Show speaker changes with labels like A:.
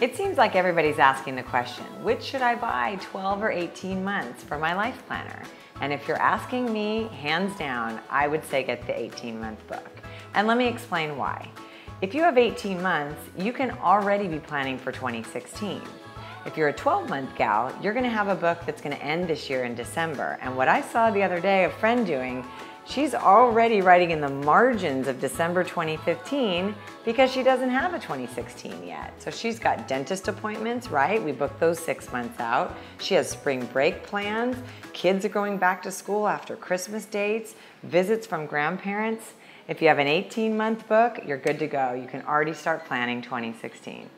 A: It seems like everybody's asking the question, which should I buy 12 or 18 months for my life planner? And if you're asking me, hands down, I would say get the 18 month book. And let me explain why. If you have 18 months, you can already be planning for 2016. If you're a 12 month gal, you're gonna have a book that's gonna end this year in December. And what I saw the other day a friend doing She's already writing in the margins of December 2015 because she doesn't have a 2016 yet. So she's got dentist appointments, right? We booked those six months out. She has spring break plans. Kids are going back to school after Christmas dates, visits from grandparents. If you have an 18 month book, you're good to go. You can already start planning 2016.